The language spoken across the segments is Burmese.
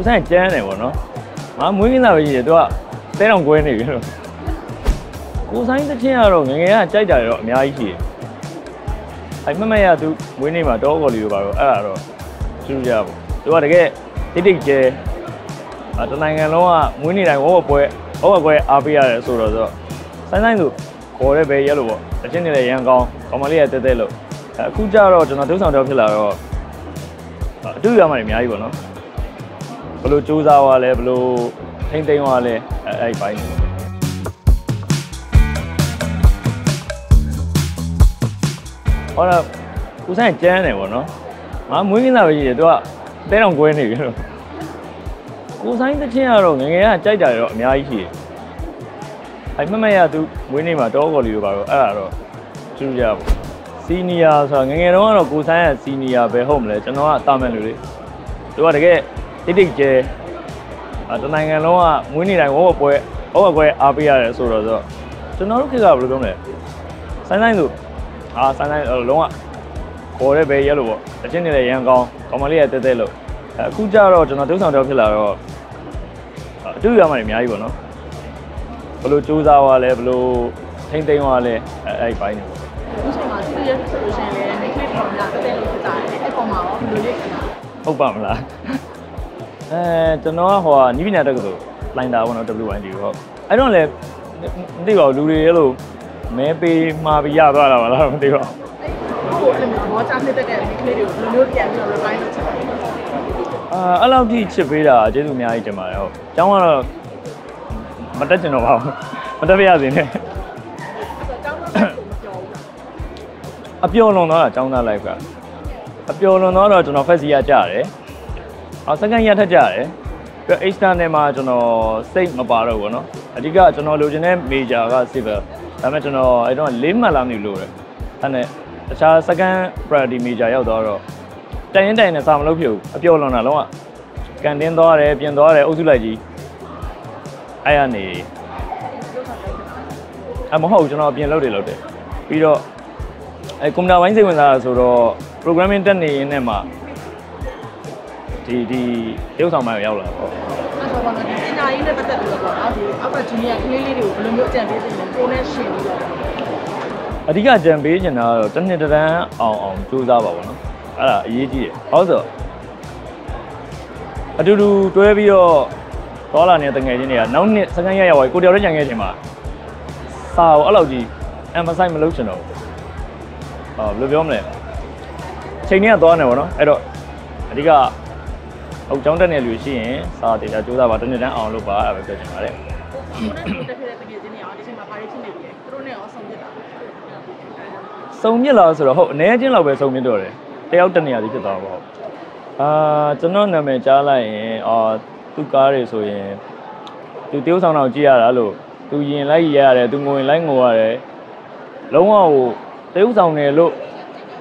ကိုဆိုင်ကျန်းတယ်ပေါ့နော်ငါမွေးကင်းတာပဲကြီးတယ်သူကတဲတောင်ကွဲနေပြီလို့ကိုဆိုင်တစ်ချင်းကတော့ငယ်ငယ်ကကြိုက်တာတော့အများကြီးရှိတယ်အဲ့မမရသူမွေးနေမှာတောကော်လီလိုပါတော့အဲ့ဒါတော့ကျူးကြပေါ့သူကတကယ်တိတ်တိတ်ကျဲအတနိုင်ငံလုံးကမွေးနေတိုင်းဝဝပွဲဝဝပွဲအားပေးရတယ်ဆိုတော့ဆိုတော့ဆိုင်ဆိုင်သူခေါ်ရဲပဲရဲလို့ပေါ့အချင်းနေလည်းရန်ကောင်းကောင်မလေးကတဲတဲလို့အခုကျတော့ကျွန်တော်ဒုဆောင်တော့ဖြစ်လာတော့အတူရမှနေအများကြီးပေါ့နော် ဘယ်လိုစူးစမ်းသွားလဲဘယ်လိုထိမ့်သိမ်းသွားလဲအဲအဲ့ဒီဘိုင်းနေဟောတော့ဦးဆိုင်ကျန်းတယ်ပေါ့နော်ငါမွေးကင်းတာပဲကြီးတယ်သူကတဲတောင်ကွဲနေပြီလို့ကိုဆိုင်တစ်ချင်းကတော့ငယ်ငယ်ကကြိုက်တာတော့အများကြီးရှိတယ်အဲ့မမရသူမွေးနေမှာတောကော်လီလိုပါတော့အဲ့ဒါတော့ကျူးကြပေါ့စီနီယာဆိုတာငယ်ငယ်တုန်းကတော့ကိုဆိုင်ကစီနီယာပဲဟုတ်မလဲကျွန်တော်ကတာမန်လူလေသူကတကယ် တိတ်တိတ်ကျဲအဲတနိုင်ငံလုံးကမွေးနေတိုင်းဝဝပွဲဝဝပွဲအားပေးရတယ်ဆိုတော့ဆိုတော့ကျွန်တော်တို့ခေတ်ကဘယ်လိုပြောမလဲဆိုင်ဆိုင်ဆိုအာဆိုင်ဆိုင်လုံးဝခေါ်ရဲပဲရဲလို့ပေါ့အချင်းနေလည်းရန်ကောင်းကောင်မလေးကတဲတဲလို့အခုကျတော့ကျွန်တော်ဒုဆောင်တော့ဖြစ်လာတော့အတူရမှနေအများကြီးပေါ့နော်ဘယ်လိုစူးစမ်းသွားလဲဘယ်လိုထိမ့်သိမ်းသွားလဲအဲအဲ့ဒီဘိုင်းနေပေါ့ဒီချိန်မှာသူရဲ့ဆိုလို့ရှိရင်လည်း make clip ပေါ်မှာတက်တက်လို့ဖြစ်တာတယ်အဲ့ပေါ်မှာရောဘယ်လိုလဲခင်ဗျာဟုတ်ပါမလား အဲကျွန်တော်ကဟိုကနီးပညာတက္ကသိုလ်လိုင်းတာပေါ့နော် WYD ဟုတ်အဲ့တော့လည်းမသိပါဘူးလူတွေအဲ့လိုမဲပေးမှာပြီးရသွားတာပါလားမသိပါဘူးအဲ့ဟိုအဲ့လိုမျိုးမောချနှစ်တက်တဲ့ make clip တွေကိုဘယ်လိုမျိုးပြန်ပြီးတော့ refine လုပ်ချင်လဲအာအဲ့လောက်ထိချစ်ပေးတာကျေးဇူးအများကြီးတင်ပါတယ်ဟုတ်ကျောင်းကတော့မတက်ကျင်တော့ပါဘူးမတက်ပြရစေနဲ့ဆိုတော့ကျောင်းသားကိုမပြောဘူးအပျော်လွန်သွားတာကျောင်းသား life ကအပျော်လွန်သွားတော့ကျွန်တော် first year ကြရတယ် အော် second year ထပ်ကြရတယ်ပြီးတော့ external မှာကျွန်တော်စိတ်မပါတော့ဘူးပေါ့နော်အဓိကကျွန်တော်လိုချင်တဲ့ major က civil ဒါပေမဲ့ကျွန်တော်အဲ့တော့၄မှတ်လားမသိလို့ရတယ်အဲ့နဲ့တခြား second priority major ရောက်သွားတော့တိုင်ရင်တိုင်နဲ့စာမလုပ်ဖြစ်ဘူးအပျော်လွန်တာလုံးဝကန်တင်းသွားတယ်ပြင်သွားတယ်အုပ်စုလိုက်ကြီးအဲ့ရနေအမဟုတ်ဘူးကျွန်တော်အပြင်လုပ်တယ်လုပ်တယ်ပြီးတော့အဲကွန်ပျူတာဘိုင်းစိတ်ဝင်စားတာဆိုတော့ programming တက်နေရင်းနဲ့မှ ဒီဒီရုပ်ဆောင်ပိုင်းကိုရောက်လာတော့အဲ့တော့ဘာလဲပညာရေးနဲ့ပတ်သက်ပြီးတော့ပေါ့နော်ဒီအောက်က junior ကလေးလေးတွေကိုဘယ်လိုမျိုးအကြံပေးသင့်လဲကိုနဲ့ရှင်ပြီးတော့အဓိကကြံပေးချင်တာကတော့တစ်နှစ်တစ်တန်းအောင်အောင်ကြိုးစားပါဘောနော်အဲ့ဒါအရေးကြီးတယ်ဟုတ်ဆိုအတူတူတွဲပြီးတော့သွားလာနေတဲ့တငယ်ချင်းတွေကနောက်နှစ်စကန်ရရောက်သွားကိုတယောက်တည်းကြံခဲ့ချိန်မှာစာကိုအဲ့လောက်ကြီး emphasize မလုပ်ချင်တော့ဘူးဟောဘယ်လိုပြောမလဲချိန်ကြီးကသွားနေပါတော့အဲ့တော့အဓိက အုပ်ကျောင်းတက်နေလူရှိရင်စာတေချာကြိုးစားပါတစ်နှစ်တန်းအောင်လုပ်ပါအဲ့ဒါပဲပြောချင်ပါတယ်ကိုနဲ့တက်ခဲ့တဲ့တကယ်ချင်းတွေအောင်ဒီချိန်မှာဘာတွေဖြစ်နေပြီလဲသူတို့နဲ့ရောဆုံးဖြတ်တာစုံမြစ်လာဆိုတော့ဟုတ်အနေချင်းလောက်ပဲစုံမြစ်တော့တယ်တယောက်တစ်နေရာစီဖြစ်သွားပါဟုတ်အာကျွန်တော်နာမည်ကြားလိုက်ရင်အာသူကားတွေဆိုရင်သူတယောက်ဆောင်တော့ကြည့်ရတာလို့သူရင်လိုက်ရရတယ်သူငိုရင်လိုက်ငိုရတယ်လုံးဝဟိုတယောက်ဆောင်တယ်လို့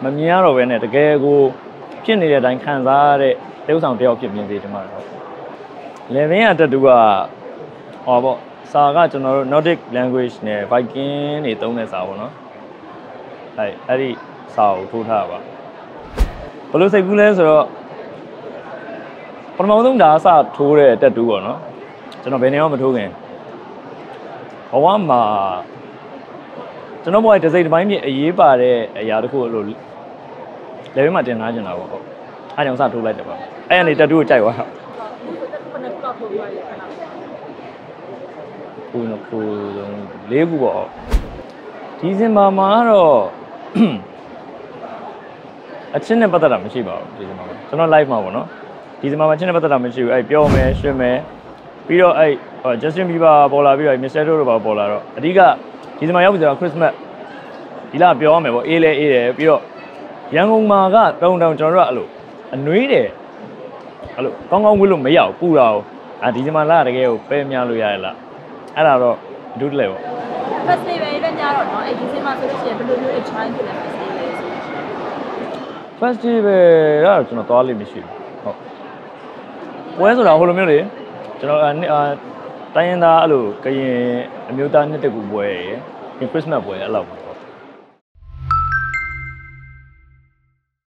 မမြင်ရတော့ဘဲနဲ့တကယ်ကိုဖြစ်နေတဲ့အတိုင်းခံစားရတဲ့ တယောက်ဆောင်တယောက်ဖြစ်မြင်စေချင်ပါတယ်ဟုတ်လေဗင်းကတက်တူကဟောပေါ့စာကကျွန်တော်တို့ Nordic language နဲ့ Viking တွေသုံးတဲ့စာပေါ့နော်အဲ့အဲ့ဒီစာကိုထိုးထားတာပါဘယ်လိုစိတ်ကူးလဲဆိုတော့ပထမဆုံးဒါအစထိုးတဲ့တက်တူးပေါ့နော်ကျွန်တော်ဘယ်နေရောမထိုးခင်ဘဝမှာကျွန်တော်ဘဝရဲ့တစ်စိတ်တစ်ပိုင်းပြည့်အရေးပါတဲ့အရာတစ်ခုလို့လေဘယ်မှာတင်ထားကျင်တာပေါ့ဟုတ် အားကြောင့်စထိုးလိုက်တယ်ပေါ့အဲ့ကနေတက်တူးကိုကြိုက်သွားတာဘယ်နဲ့ခုလောက်ထိုးပြီးရလဲခဏခုနခုဆုံး၄ခုပေါ့ဟုတ်ဒီဇင်ဘာမှာကတော့အချင်းနဲ့ပတ်သက်တာမရှိပါဘူးဒီဇင်ဘာမှာကျွန်တော် live မှာပေါ့နော်ဒီဇင်ဘာမှာအချင်းနဲ့ပတ်သက်တာမရှိဘူးအဲ့ပြောမယ်ရွှင်မယ်ပြီးတော့အဲ့ဟို Justin Bieber ပေါ်လာပြီးတော့ Mr. Dodo ပါပေါ်လာတော့အဓိကဒီဇင်ဘာရောက်ပြီဆိုတော့ Christmas ဒီလပြောရမယ်ပေါ့အေးလဲအေးတယ်ပြီးတော့ရန်ကုန်မှာကတုံတောင်ကျွန်တော်တို့ကအဲ့လို အနှွေးတယ်အဲ့လိုကောင်းကောင်းဝတ်လို့မရဘူးပူတာ哦အာဒီဇင်ဘာလတကယ်ကိုပဲမြလို့ရရလားအဲ့ဒါတော့ဒုတလဲပေါ့ festival တွေညတော့เนาะအဲ့ဒီချိန်မှာဆိုလို့ရှိရင်ဘယ်လိုမျိုး enjoy ဖြစ်လဲ festival လဲဆို festival ကတော့ကျွန်တော်သွားလိမ့်မရှိဘူးဟုတ်ပွဲဆိုတာဟိုလိုမျိုးလေကျွန်တော်အာတိုင်းရင်းသားအဲ့လိုကရင်အမျိုးသားနှစ်တကူပွဲရယ်ဒီ Christmas ပွဲအဲ့လောက်ပါ